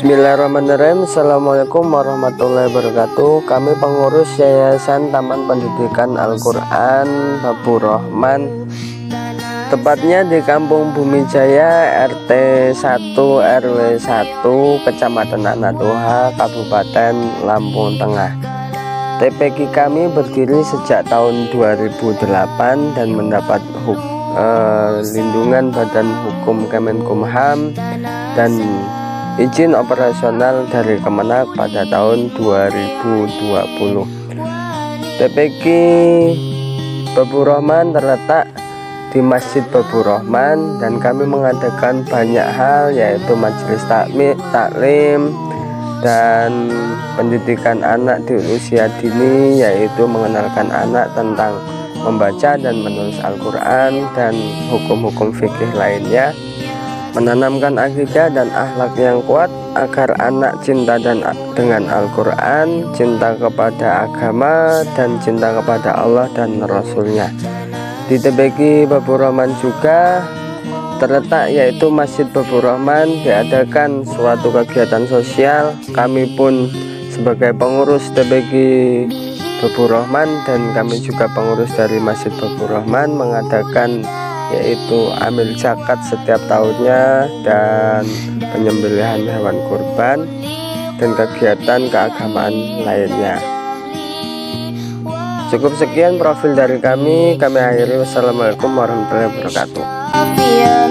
Bismillahirrahmanirrahim. Assalamualaikum warahmatullahi wabarakatuh. Kami pengurus Yayasan Taman Pendidikan Al-Quran Babu Rahman. Tepatnya di Kampung Bumi Jaya RT 1 RW 1 Kecamatan Anatuha Kabupaten Lampung Tengah. TPG kami berdiri sejak tahun 2008 dan mendapat huk, eh, lindungan Badan Hukum Kemenkumham dan izin operasional dari Kemenak pada tahun 2020 TPG Babu Rahman terletak di Masjid Babu Rahman dan kami mengadakan banyak hal yaitu majelis taklim dan pendidikan anak di usia dini yaitu mengenalkan anak tentang membaca dan menulis Al-Quran dan hukum-hukum fikih lainnya menanamkan akidah dan akhlak yang kuat agar anak cinta dan dengan Al-Quran, cinta kepada agama, dan cinta kepada Allah dan Rasulnya. Di TBG Babu Rahman juga terletak yaitu Masjid Babu Rahman diadakan suatu kegiatan sosial. Kami pun sebagai pengurus TBG Babu Rahman dan kami juga pengurus dari Masjid Babu Rahman mengadakan yaitu ambil zakat setiap tahunnya dan penyembelihan hewan kurban dan kegiatan keagamaan lainnya. Cukup sekian profil dari kami. Kami akhiri. Wassalamualaikum warahmatullahi wabarakatuh